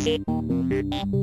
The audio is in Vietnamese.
し。